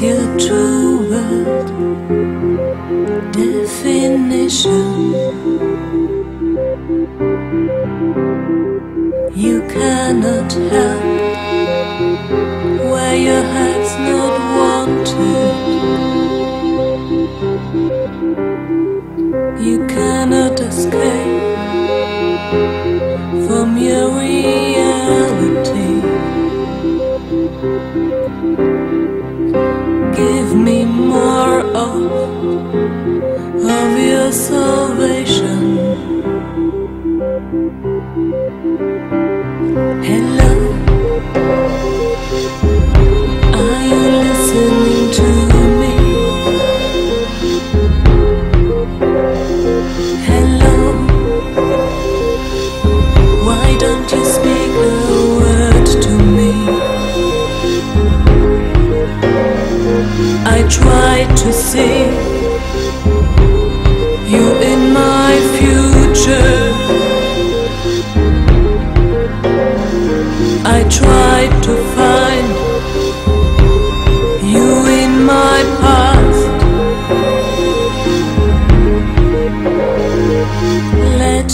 your true word definition? You cannot help where your heart's not wanted. You cannot escape of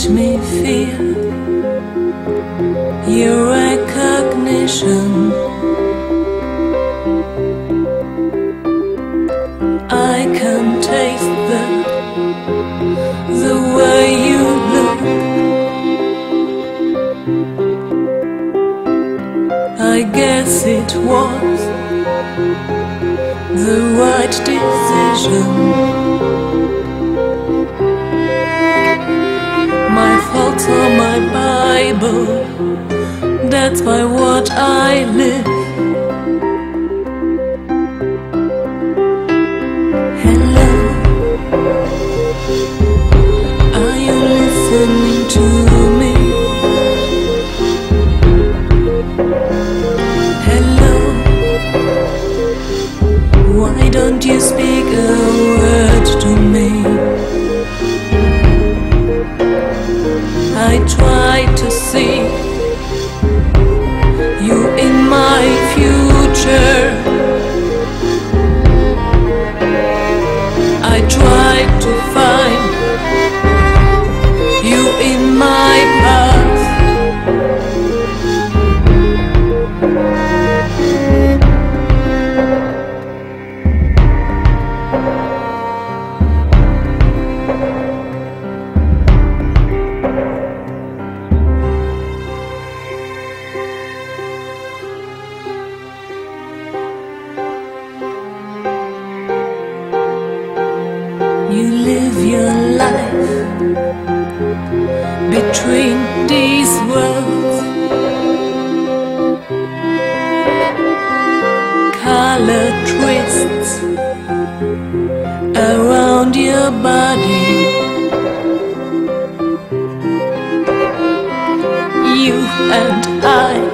Me feel your recognition. I can taste that the way you look. I guess it was the right decision. Are my Bible, that's by what I live. Hello, are you listening to me? Hello, why don't you speak see You live your life between these worlds. Color twists around your body. You and I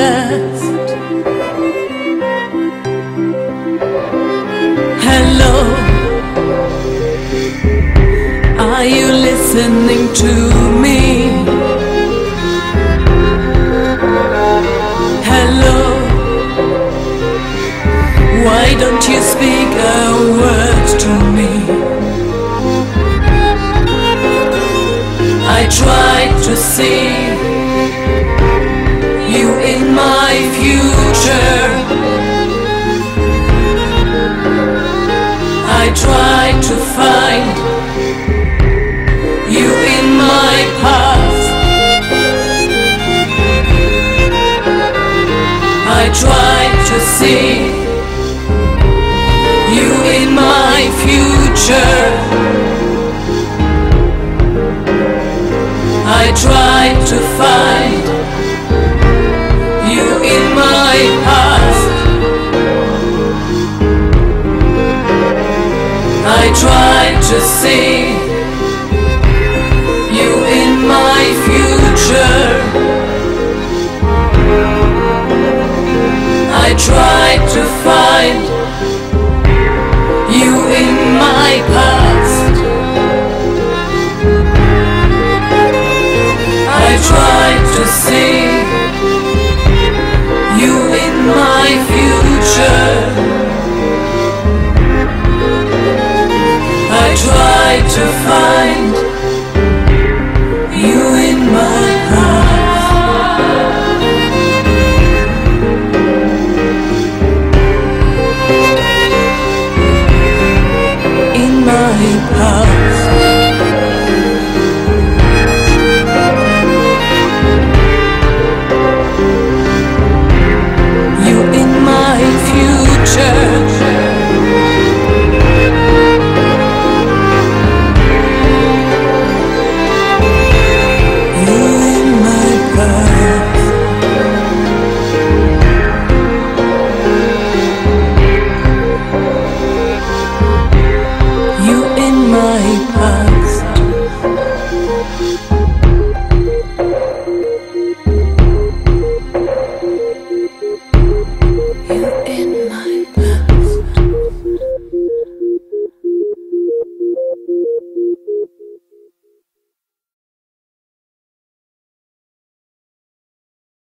last. Hello, are you listening to me? Hello, why don't you speak a word to me? I try to see I try to find you in my past. I try to see you in my future. I try to find you in my past. To see